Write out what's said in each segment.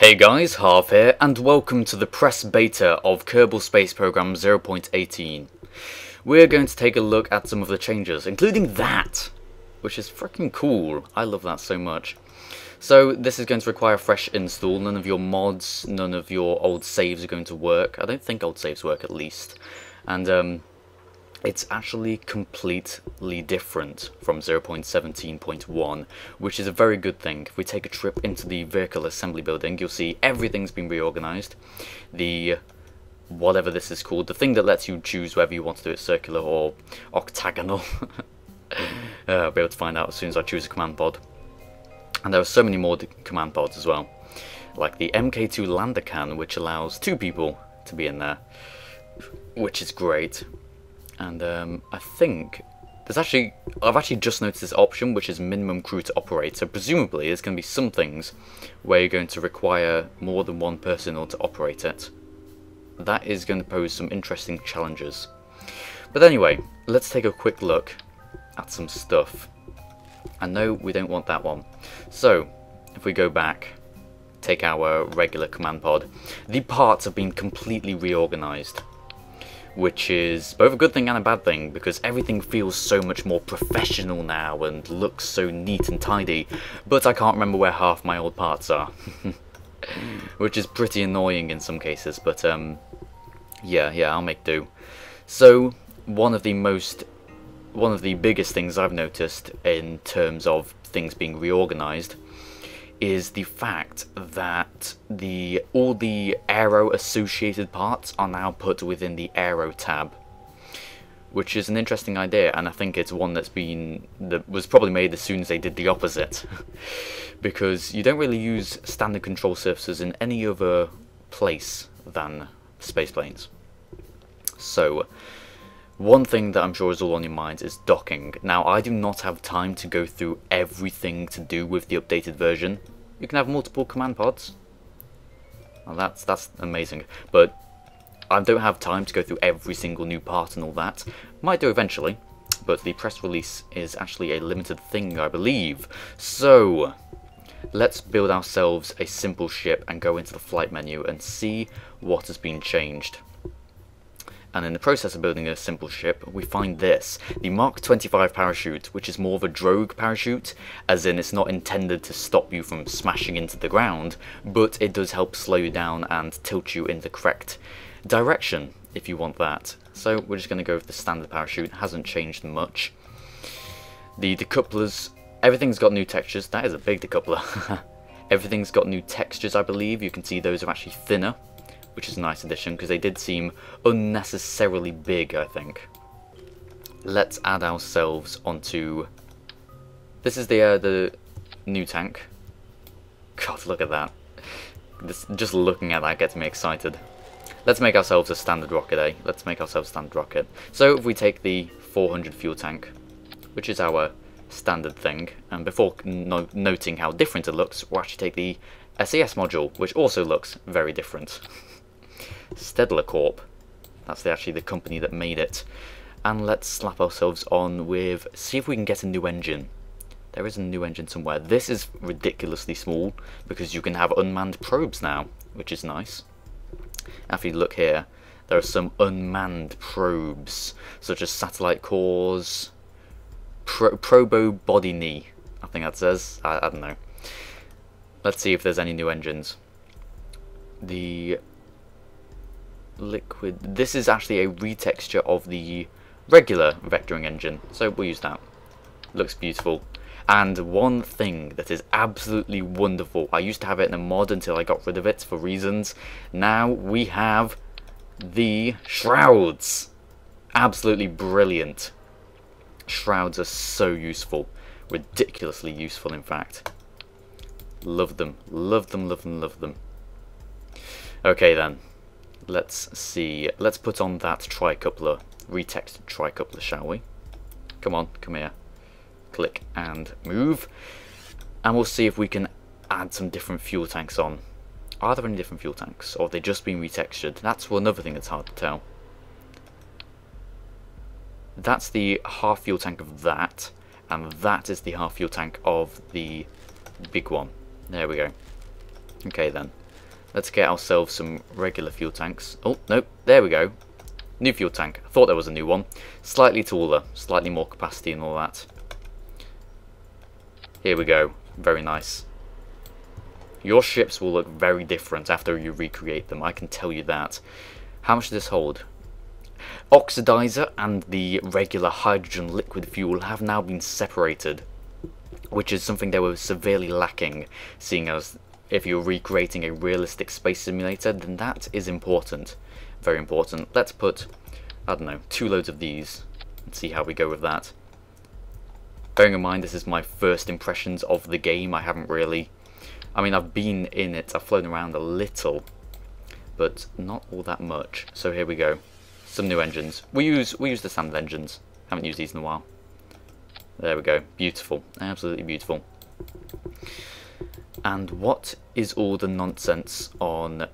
Hey guys, Harv here, and welcome to the press beta of Kerbal Space Program 0.18. We're going to take a look at some of the changes, including that, which is freaking cool. I love that so much. So this is going to require a fresh install, none of your mods, none of your old saves are going to work. I don't think old saves work at least. And um, it's actually completely different from 0.17.1, which is a very good thing. If we take a trip into the vehicle assembly building, you'll see everything's been reorganized. The whatever this is called, the thing that lets you choose whether you want to do it circular or octagonal. uh, I'll be able to find out as soon as I choose a command pod. And there are so many more command pods as well, like the MK2 lander can, which allows two people to be in there, which is great and um, I think there's actually I've actually just noticed this option which is minimum crew to operate. So presumably there's going to be some things where you're going to require more than one person to operate it. That is going to pose some interesting challenges. But anyway let's take a quick look at some stuff. And no we don't want that one. So if we go back take our regular command pod the parts have been completely reorganized which is both a good thing and a bad thing because everything feels so much more professional now and looks so neat and tidy, but I can't remember where half my old parts are. which is pretty annoying in some cases, but um, yeah, yeah, I'll make do. So, one of the most, one of the biggest things I've noticed in terms of things being reorganized is the fact that the all the aero associated parts are now put within the aero tab which is an interesting idea and I think it's one that's been that was probably made as soon as they did the opposite. Because you don't really use standard control surfaces in any other place than space planes. So one thing that I'm sure is all on your minds is docking. Now, I do not have time to go through everything to do with the updated version. You can have multiple command pods. Well, that's, that's amazing. But I don't have time to go through every single new part and all that. Might do eventually, but the press release is actually a limited thing, I believe. So, let's build ourselves a simple ship and go into the flight menu and see what has been changed and in the process of building a simple ship, we find this, the Mark 25 parachute, which is more of a drogue parachute, as in it's not intended to stop you from smashing into the ground, but it does help slow you down and tilt you in the correct direction, if you want that. So we're just going to go with the standard parachute, hasn't changed much. The decouplers, everything's got new textures, that is a big decoupler. everything's got new textures I believe, you can see those are actually thinner, which is a nice addition because they did seem unnecessarily big, I think. Let's add ourselves onto... This is the, uh, the new tank. God, look at that. This, just looking at that gets me excited. Let's make ourselves a standard rocket, eh? Let's make ourselves a standard rocket. So if we take the 400 fuel tank, which is our standard thing, and before no noting how different it looks, we'll actually take the SAS module, which also looks very different. Steadler Corp. That's the, actually the company that made it. And let's slap ourselves on with, see if we can get a new engine. There is a new engine somewhere. This is ridiculously small because you can have unmanned probes now, which is nice. If you look here, there are some unmanned probes, such as satellite cores, Pro Probo Body Knee, I think that says. I, I don't know. Let's see if there's any new engines. The liquid. This is actually a retexture of the regular vectoring engine, so we'll use that. Looks beautiful. And one thing that is absolutely wonderful, I used to have it in a mod until I got rid of it for reasons. Now we have the shrouds. Absolutely brilliant. Shrouds are so useful. Ridiculously useful, in fact. Love them. Love them, love them, love them. Okay then let's see. Let's put on that tricoupler, retexted tricoupler, shall we? Come on, come here. Click and move. And we'll see if we can add some different fuel tanks on. Are there any different fuel tanks? Or have they just been retextured? That's another thing that's hard to tell. That's the half fuel tank of that. And that is the half fuel tank of the big one. There we go. Okay then. Let's get ourselves some regular fuel tanks. Oh, nope, there we go. New fuel tank. I thought there was a new one. Slightly taller, slightly more capacity and all that. Here we go. Very nice. Your ships will look very different after you recreate them, I can tell you that. How much does this hold? Oxidizer and the regular hydrogen liquid fuel have now been separated, which is something they were severely lacking, seeing as if you're recreating a realistic space simulator, then that is important. Very important. Let's put, I don't know, two loads of these and see how we go with that. Bearing in mind this is my first impressions of the game, I haven't really... I mean, I've been in it, I've flown around a little, but not all that much. So here we go. Some new engines. We use we use the standard engines. Haven't used these in a while. There we go. Beautiful. Absolutely beautiful. And what is all the nonsense on...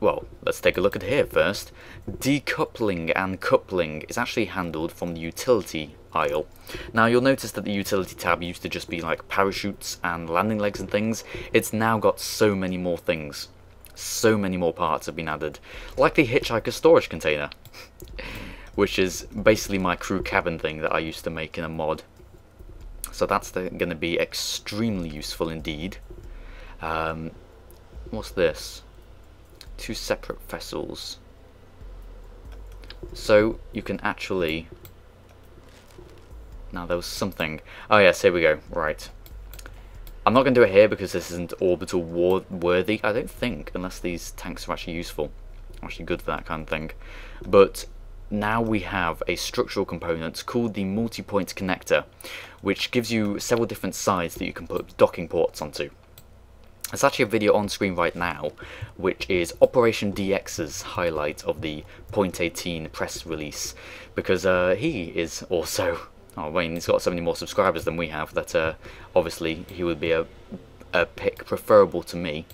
Well, let's take a look at here first. Decoupling and coupling is actually handled from the utility aisle. Now you'll notice that the utility tab used to just be like parachutes and landing legs and things. It's now got so many more things. So many more parts have been added. Like the hitchhiker storage container. which is basically my crew cabin thing that I used to make in a mod. So that's going to be extremely useful indeed. Um, what's this? Two separate vessels. So you can actually... Now there was something. Oh yes, here we go. Right. I'm not going to do it here because this isn't orbital war worthy, I don't think, unless these tanks are actually useful. Actually good for that kind of thing. But now we have a structural component called the multi-point connector, which gives you several different sides that you can put docking ports onto. There's actually a video on screen right now, which is Operation DX's highlight of the Point 18 press release, because uh, he is also, oh, I mean, he's got so many more subscribers than we have, that uh, obviously he would be a, a pick preferable to me.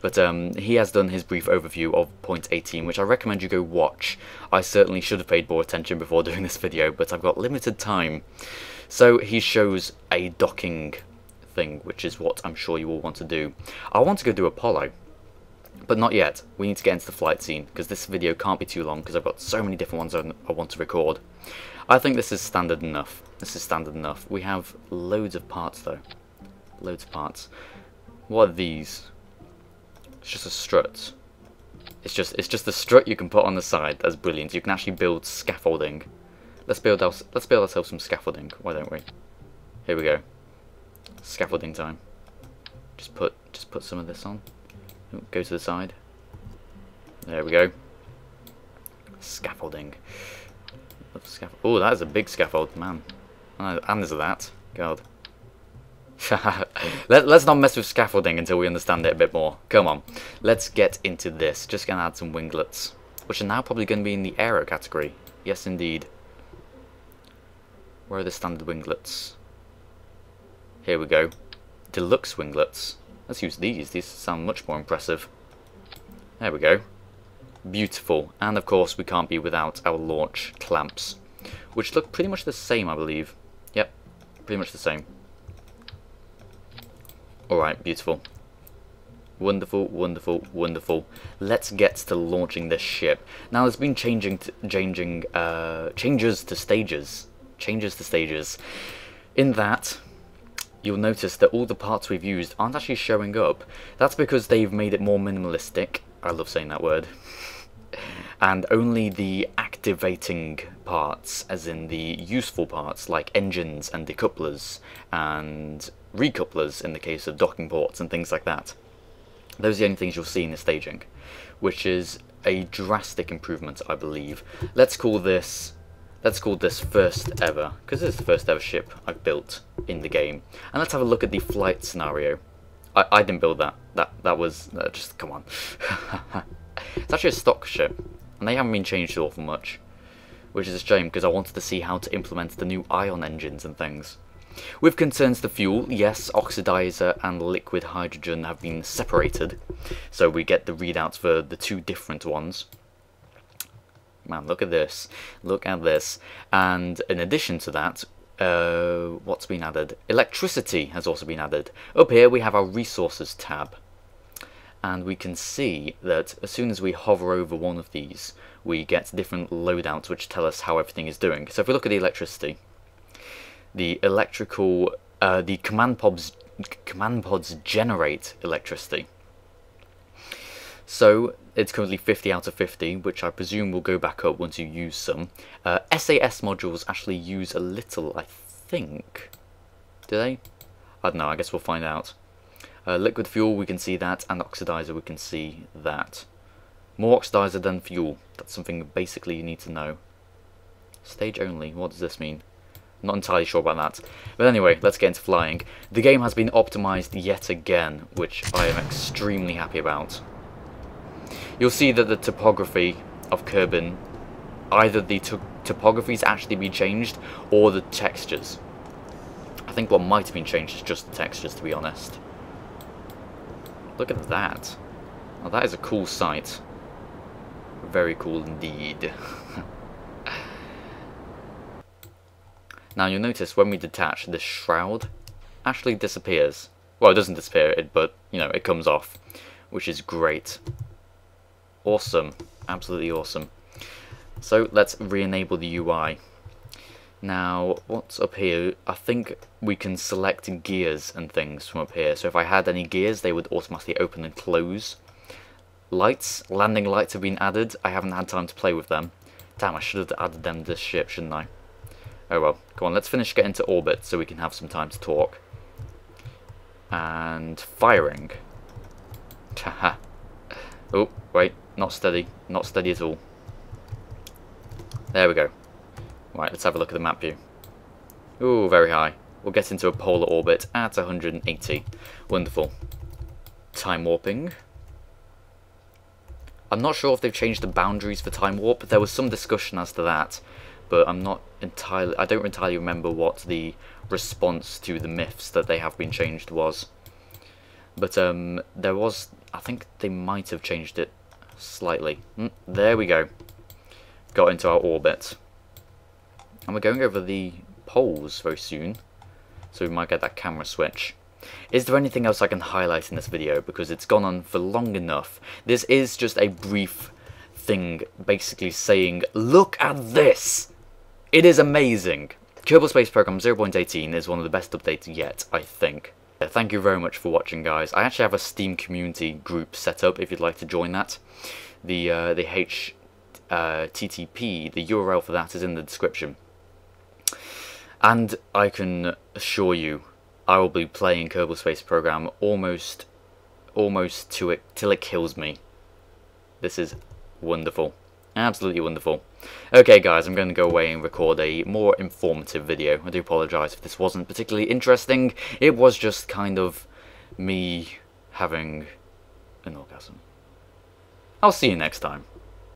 But um, he has done his brief overview of Point 18, which I recommend you go watch. I certainly should have paid more attention before doing this video, but I've got limited time. So he shows a docking thing, which is what I'm sure you all want to do. I want to go do Apollo, but not yet. We need to get into the flight scene, because this video can't be too long, because I've got so many different ones I want to record. I think this is standard enough. This is standard enough. We have loads of parts, though. Loads of parts. What are these? It's just a strut. It's just it's just a strut you can put on the side. That's brilliant. You can actually build scaffolding. Let's build our, let's build ourselves some scaffolding. Why don't we? Here we go scaffolding time. Just put just put some of this on. Go to the side. There we go. Scaffolding. Oh, that is a big scaffold, man. And there's that. God. Let, us not mess with scaffolding until we understand it a bit more. Come on. Let's get into this. Just going to add some winglets. Which are now probably going to be in the aero category. Yes, indeed. Where are the standard winglets? Here we go. Deluxe winglets. Let's use these. These sound much more impressive. There we go. Beautiful. And of course we can't be without our launch clamps. Which look pretty much the same, I believe. Yep, pretty much the same. Alright, beautiful. Wonderful, wonderful, wonderful. Let's get to launching this ship. Now there's been changing, changing, uh, changes to stages. Changes to stages. In that, you'll notice that all the parts we've used aren't actually showing up. That's because they've made it more minimalistic. I love saying that word. and only the activating parts, as in the useful parts, like engines and decouplers, and recouplers in the case of docking ports and things like that. Those are the only things you'll see in the staging, which is a drastic improvement, I believe. Let's call this let's call this first ever, because this is the first ever ship I've built in the game. And let's have a look at the flight scenario. I, I didn't build that. That that was uh, just come on. it's actually a stock ship, and they haven't been changed awful much, which is a shame because I wanted to see how to implement the new ion engines and things. With concerns to fuel, yes, oxidizer and liquid hydrogen have been separated, so we get the readouts for the two different ones. Man, look at this. Look at this. And in addition to that, uh, what's been added? Electricity has also been added. Up here we have our resources tab. and we can see that as soon as we hover over one of these, we get different loadouts which tell us how everything is doing. So if we look at the electricity, the electrical, uh, the command pods, command pods generate electricity. So it's currently 50 out of 50, which I presume will go back up once you use some. Uh, SAS modules actually use a little, I think. Do they? I don't know, I guess we'll find out. Uh, liquid fuel, we can see that, and oxidizer, we can see that. More oxidizer than fuel. That's something basically you need to know. Stage only, what does this mean? Not entirely sure about that. But anyway, let's get into flying. The game has been optimized yet again, which I am extremely happy about. You'll see that the topography of Kerbin, either the topography's actually been changed, or the textures. I think what might have been changed is just the textures, to be honest. Look at that. Now that is a cool sight. Very cool indeed. now you'll notice when we detach, this shroud actually disappears. Well, it doesn't disappear, but, you know, it comes off, which is great. Awesome. Absolutely awesome. So let's re-enable the UI. Now, what's up here? I think we can select gears and things from up here. So if I had any gears, they would automatically open and close. Lights, landing lights have been added. I haven't had time to play with them. Damn, I should have added them to this ship, shouldn't I? Oh well, come on, let's finish getting to orbit so we can have some time to talk. And firing. Haha. oh, wait, not steady. Not steady at all. There we go. Right, let's have a look at the map view. Ooh, very high. We'll get into a polar orbit at 180. Wonderful. Time warping. I'm not sure if they've changed the boundaries for time warp. There was some discussion as to that, but I'm not entirely. I don't entirely remember what the response to the myths that they have been changed was. But um, there was. I think they might have changed it slightly. Mm, there we go. Got into our orbit. And we're going over the poles very soon, so we might get that camera switch. Is there anything else I can highlight in this video, because it's gone on for long enough. This is just a brief thing, basically saying, look at this! It is amazing! Kerbal Space Program 0.18 is one of the best updates yet, I think. Thank you very much for watching, guys. I actually have a Steam community group set up if you'd like to join that. The uh, the HTTP, uh, the URL for that is in the description. And I can assure you, I will be playing Kerbal Space Program almost, almost to it till it kills me. This is wonderful, absolutely wonderful. Okay, guys, I'm going to go away and record a more informative video. I do apologise if this wasn't particularly interesting. It was just kind of me having an orgasm. I'll see you next time.